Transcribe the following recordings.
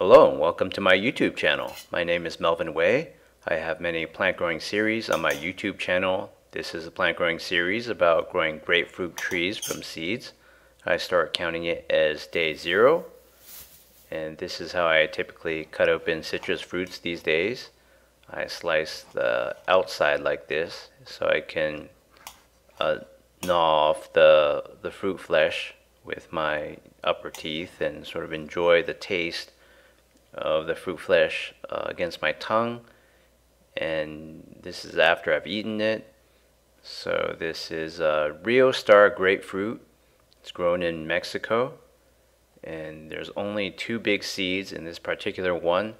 Hello and welcome to my YouTube channel. My name is Melvin Wei. I have many plant growing series on my YouTube channel. This is a plant growing series about growing grapefruit trees from seeds. I start counting it as day zero. And this is how I typically cut open citrus fruits these days. I slice the outside like this so I can uh, gnaw off the, the fruit flesh with my upper teeth and sort of enjoy the taste of the fruit flesh uh, against my tongue and this is after I've eaten it. So this is a Rio Star grapefruit. It's grown in Mexico and there's only two big seeds in this particular one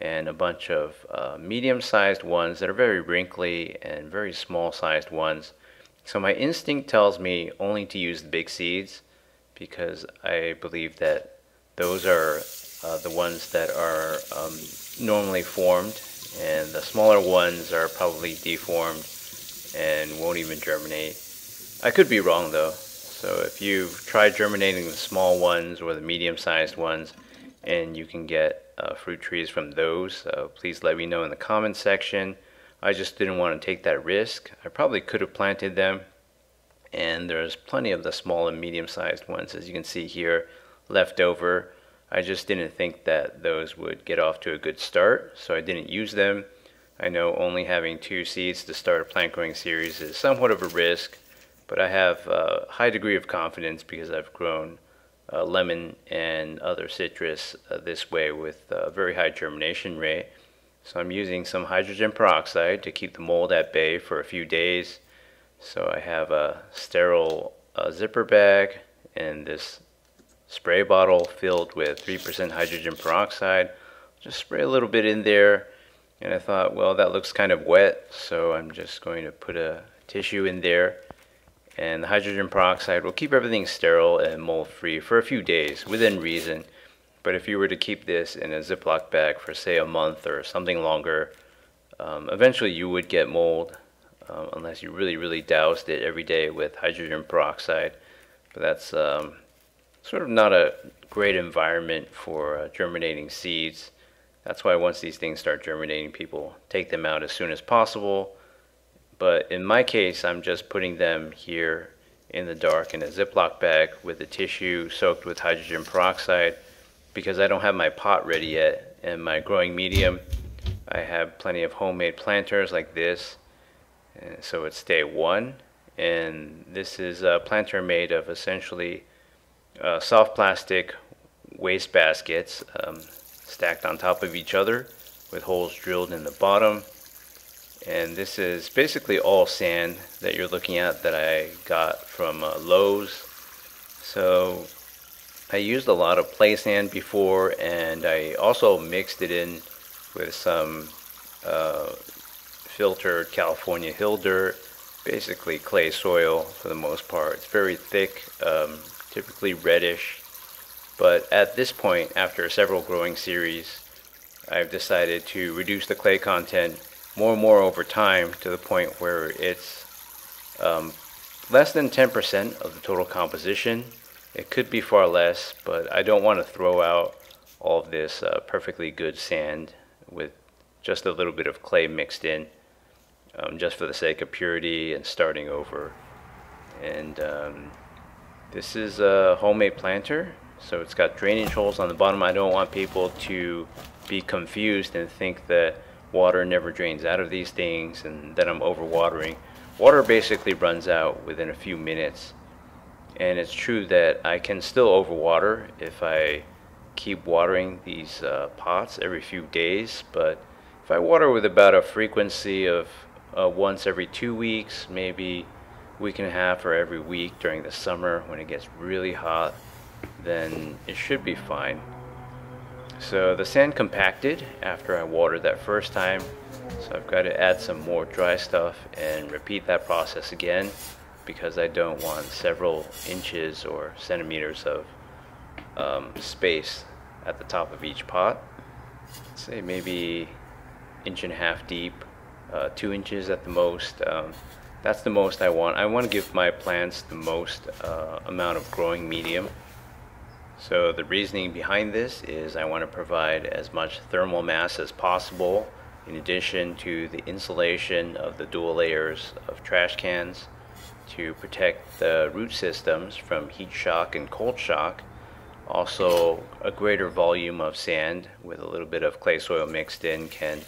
and a bunch of uh, medium-sized ones that are very wrinkly and very small-sized ones. So my instinct tells me only to use the big seeds because I believe that those are uh, the ones that are um, normally formed and the smaller ones are probably deformed and won't even germinate. I could be wrong though. So if you've tried germinating the small ones or the medium-sized ones and you can get uh, fruit trees from those, uh, please let me know in the comments section. I just didn't want to take that risk. I probably could have planted them and there's plenty of the small and medium-sized ones as you can see here left over I just didn't think that those would get off to a good start, so I didn't use them. I know only having two seeds to start a plant growing series is somewhat of a risk, but I have a high degree of confidence because I've grown uh, lemon and other citrus uh, this way with a very high germination rate. So I'm using some hydrogen peroxide to keep the mold at bay for a few days. So I have a sterile uh, zipper bag and this spray bottle filled with 3% hydrogen peroxide. Just spray a little bit in there. And I thought, well, that looks kind of wet, so I'm just going to put a tissue in there. And the hydrogen peroxide will keep everything sterile and mold free for a few days within reason. But if you were to keep this in a Ziploc bag for, say, a month or something longer, um, eventually you would get mold um, unless you really, really doused it every day with hydrogen peroxide. But that's um, sort of not a great environment for uh, germinating seeds. That's why once these things start germinating, people take them out as soon as possible. But in my case, I'm just putting them here in the dark in a Ziploc bag with the tissue soaked with hydrogen peroxide because I don't have my pot ready yet. And my growing medium, I have plenty of homemade planters like this. And so it's day one. And this is a planter made of essentially uh, soft plastic waste baskets um, stacked on top of each other with holes drilled in the bottom. And this is basically all sand that you're looking at that I got from uh, Lowe's. So I used a lot of play sand before and I also mixed it in with some uh, filtered California hill dirt, basically clay soil for the most part. It's very thick, um, typically reddish. But at this point, after several growing series, I've decided to reduce the clay content more and more over time to the point where it's um, less than 10% of the total composition. It could be far less, but I don't want to throw out all of this uh, perfectly good sand with just a little bit of clay mixed in, um, just for the sake of purity and starting over. And um, this is a homemade planter, so it's got drainage holes on the bottom. I don't want people to be confused and think that water never drains out of these things and that I'm overwatering. Water basically runs out within a few minutes. And it's true that I can still overwater if I keep watering these uh, pots every few days, but if I water with about a frequency of uh, once every two weeks, maybe week and a half or every week during the summer when it gets really hot, then it should be fine. So the sand compacted after I watered that first time, so I've got to add some more dry stuff and repeat that process again because I don't want several inches or centimeters of um, space at the top of each pot. Say maybe inch and a half deep, uh, two inches at the most. Um, that's the most I want. I want to give my plants the most uh, amount of growing medium. So the reasoning behind this is I want to provide as much thermal mass as possible in addition to the insulation of the dual layers of trash cans to protect the root systems from heat shock and cold shock. Also, a greater volume of sand with a little bit of clay soil mixed in can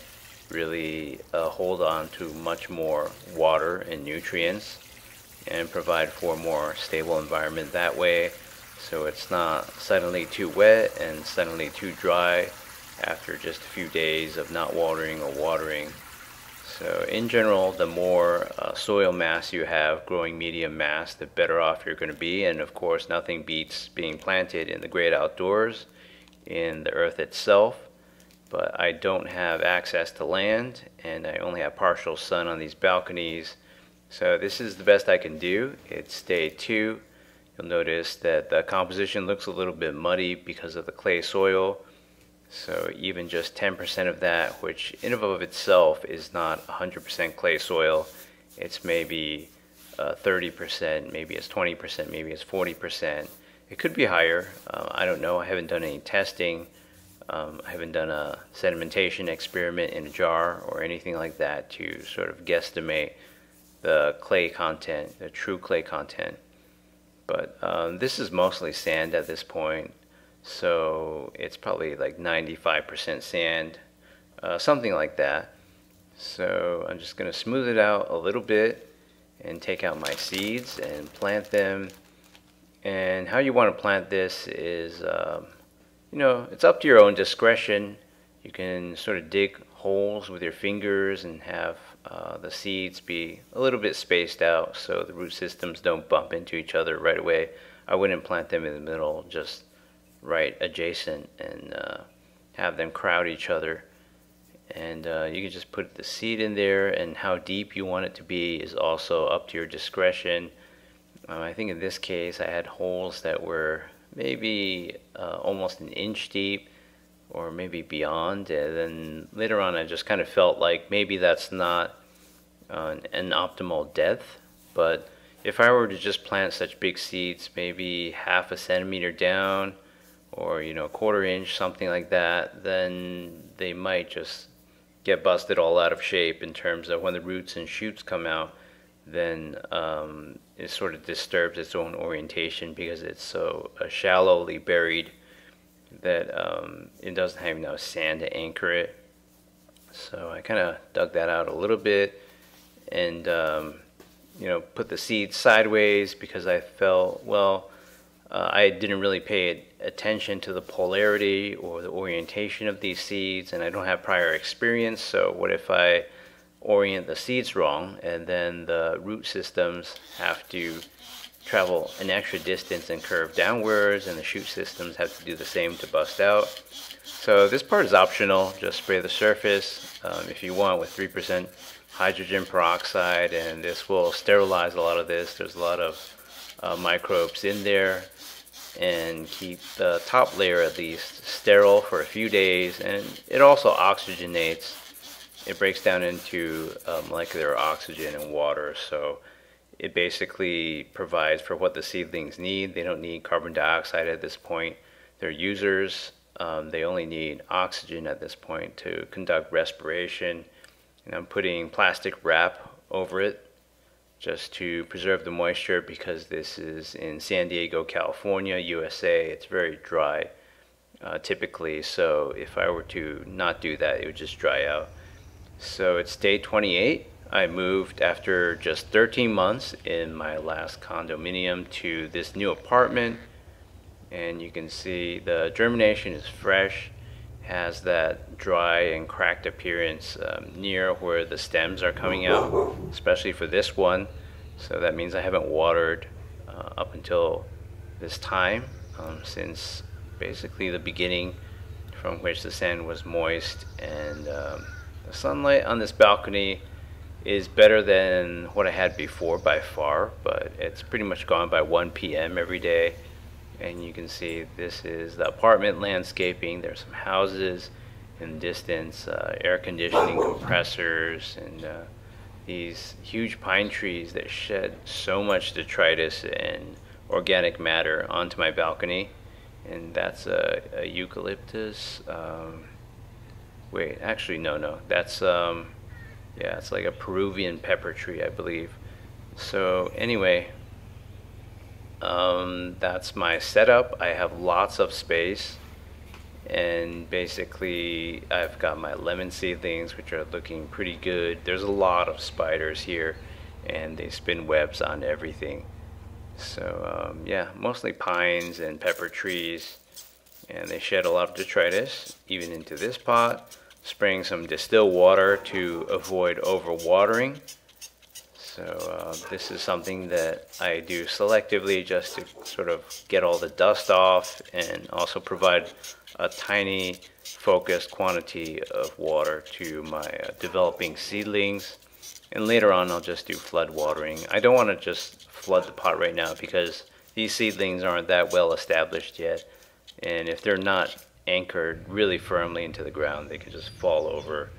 really uh, hold on to much more water and nutrients and provide for a more stable environment that way so it's not suddenly too wet and suddenly too dry after just a few days of not watering or watering. So in general, the more uh, soil mass you have, growing medium mass, the better off you're going to be. And of course, nothing beats being planted in the great outdoors, in the earth itself. But I don't have access to land, and I only have partial sun on these balconies. So this is the best I can do. It's day two. You'll notice that the composition looks a little bit muddy because of the clay soil. So even just 10% of that, which in and of itself is not 100% clay soil, it's maybe uh, 30%, maybe it's 20%, maybe it's 40%. It could be higher. Uh, I don't know. I haven't done any testing. Um, I haven't done a sedimentation experiment in a jar or anything like that to sort of guesstimate the clay content, the true clay content. But um, this is mostly sand at this point, so it's probably like 95% sand, uh, something like that. So I'm just going to smooth it out a little bit and take out my seeds and plant them. And how you want to plant this is, um, you know, it's up to your own discretion. You can sort of dig holes with your fingers and have uh, the seeds be a little bit spaced out so the root systems don't bump into each other right away. I wouldn't plant them in the middle, just right adjacent and uh, have them crowd each other. And uh, you can just put the seed in there, and how deep you want it to be is also up to your discretion. Um, I think in this case, I had holes that were maybe uh, almost an inch deep or maybe beyond. And then later on, I just kind of felt like maybe that's not uh, an optimal depth. But if I were to just plant such big seeds, maybe half a centimeter down or you know a quarter inch, something like that, then they might just get busted all out of shape in terms of when the roots and shoots come out. Then um, it sort of disturbs its own orientation because it's so uh, shallowly buried that um, it doesn't have enough sand to anchor it. So I kind of dug that out a little bit and um, you know put the seeds sideways because I felt well uh, I didn't really pay attention to the polarity or the orientation of these seeds and I don't have prior experience so what if I orient the seeds wrong and then the root systems have to travel an extra distance and curve downwards and the shoot systems have to do the same to bust out. So this part is optional, just spray the surface um, if you want with 3% hydrogen peroxide and this will sterilize a lot of this. There's a lot of uh, microbes in there and keep the top layer at least sterile for a few days and it also oxygenates. It breaks down into uh, molecular oxygen and water so it basically provides for what the seedlings need. They don't need carbon dioxide at this point. They're users. Um, they only need oxygen at this point to conduct respiration. And I'm putting plastic wrap over it just to preserve the moisture because this is in San Diego, California, USA. It's very dry uh, typically. So if I were to not do that, it would just dry out. So it's day 28. I moved after just 13 months in my last condominium to this new apartment and you can see the germination is fresh has that dry and cracked appearance um, near where the stems are coming out especially for this one so that means I haven't watered uh, up until this time um, since basically the beginning from which the sand was moist and um, the sunlight on this balcony is better than what I had before by far, but it's pretty much gone by 1 p.m. every day. And you can see this is the apartment landscaping. There's some houses in distance, uh, air conditioning compressors, and uh, these huge pine trees that shed so much detritus and organic matter onto my balcony. and that's a, a eucalyptus. Um, wait, actually, no, no, that's um, yeah, it's like a Peruvian pepper tree, I believe. So anyway, um, that's my setup. I have lots of space and basically I've got my lemon seedlings which are looking pretty good. There's a lot of spiders here and they spin webs on everything. So um, yeah, mostly pines and pepper trees and they shed a lot of detritus even into this pot, spraying some distilled water to avoid overwatering. So uh, this is something that I do selectively just to sort of get all the dust off and also provide a tiny focused quantity of water to my uh, developing seedlings. And later on I'll just do flood watering. I don't want to just flood the pot right now because these seedlings aren't that well established yet. And if they're not anchored really firmly into the ground, they could just fall over.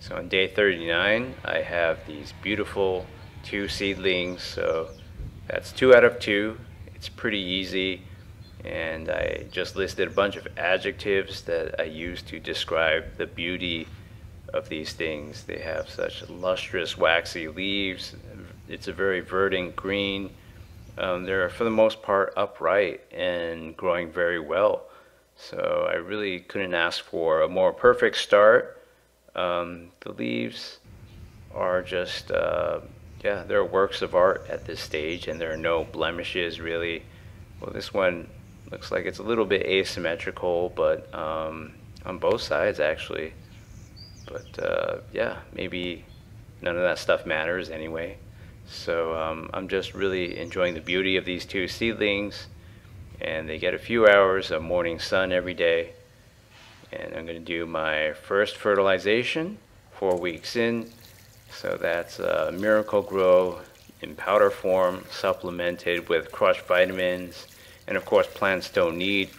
So on day 39, I have these beautiful two seedlings. So that's two out of two. It's pretty easy and I just listed a bunch of adjectives that I use to describe the beauty of these things. They have such lustrous, waxy leaves. It's a very verdant green. Um, they're, for the most part, upright and growing very well. So I really couldn't ask for a more perfect start. Um, the leaves are just, uh, yeah, they're works of art at this stage, and there are no blemishes really. Well, this one Looks like it's a little bit asymmetrical, but um, on both sides actually. But uh, yeah, maybe none of that stuff matters anyway. So um, I'm just really enjoying the beauty of these two seedlings. And they get a few hours of morning sun every day. And I'm going to do my first fertilization four weeks in. So that's Miracle-Gro in powder form, supplemented with crushed vitamins and of course, plants don't need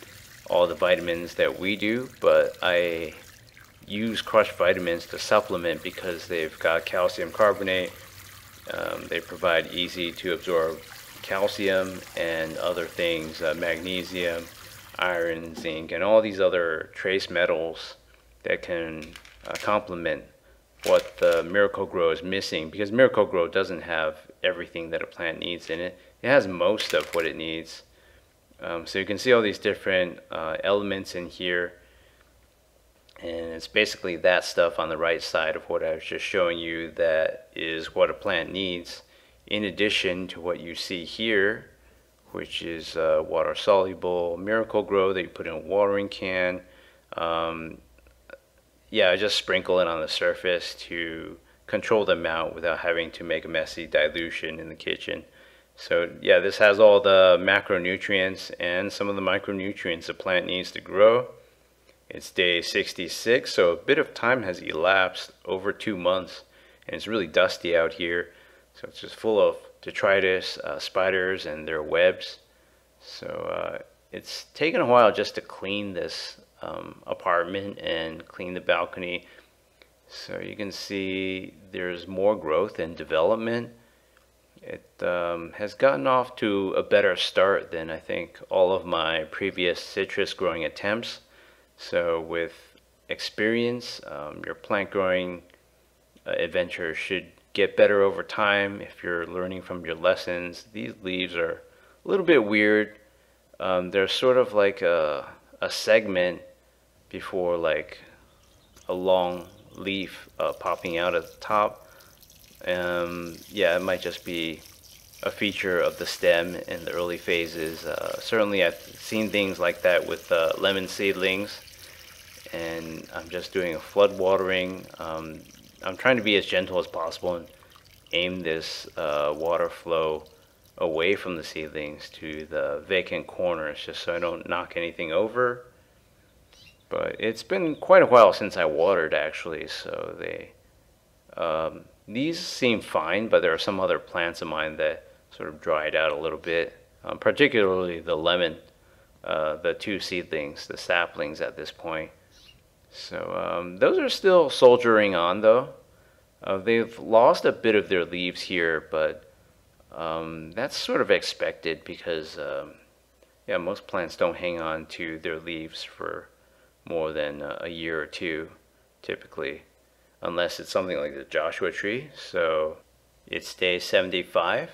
all the vitamins that we do, but I use crushed vitamins to supplement because they've got calcium carbonate. Um, they provide easy to absorb calcium and other things, uh, magnesium, iron, zinc, and all these other trace metals that can uh, complement what the Miracle-Gro is missing because Miracle-Gro doesn't have everything that a plant needs in it. It has most of what it needs. Um, so you can see all these different uh, elements in here and it's basically that stuff on the right side of what I was just showing you that is what a plant needs in addition to what you see here which is uh, water soluble Miracle-Gro that you put in a watering can um, yeah just sprinkle it on the surface to control the amount without having to make a messy dilution in the kitchen so yeah, this has all the macronutrients and some of the micronutrients the plant needs to grow. It's day 66, so a bit of time has elapsed, over two months, and it's really dusty out here. So it's just full of detritus, uh, spiders, and their webs. So uh, it's taken a while just to clean this um, apartment and clean the balcony. So you can see there's more growth and development it um, has gotten off to a better start than I think all of my previous citrus growing attempts. So with experience, um, your plant growing uh, adventure should get better over time if you're learning from your lessons. These leaves are a little bit weird. Um, they're sort of like a, a segment before like a long leaf uh, popping out at the top. Um, yeah, it might just be a feature of the stem in the early phases. Uh, certainly I've seen things like that with uh, lemon seedlings and I'm just doing a flood watering. Um, I'm trying to be as gentle as possible and aim this uh, water flow away from the seedlings to the vacant corners just so I don't knock anything over. But it's been quite a while since I watered actually, so they um, these seem fine, but there are some other plants of mine that sort of dried out a little bit, um, particularly the lemon, uh, the two seedlings, the saplings at this point. So um, those are still soldiering on though. Uh, they've lost a bit of their leaves here, but um, that's sort of expected because um, yeah, most plants don't hang on to their leaves for more than a year or two, typically, unless it's something like the Joshua tree. So it's day 75.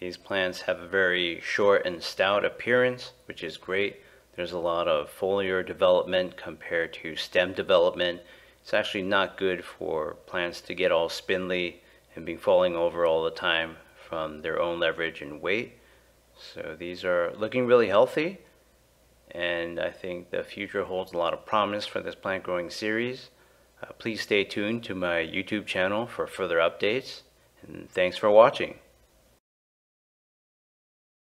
These plants have a very short and stout appearance, which is great. There's a lot of foliar development compared to stem development. It's actually not good for plants to get all spindly and be falling over all the time from their own leverage and weight. So these are looking really healthy and I think the future holds a lot of promise for this plant growing series. Uh, please stay tuned to my YouTube channel for further updates and thanks for watching.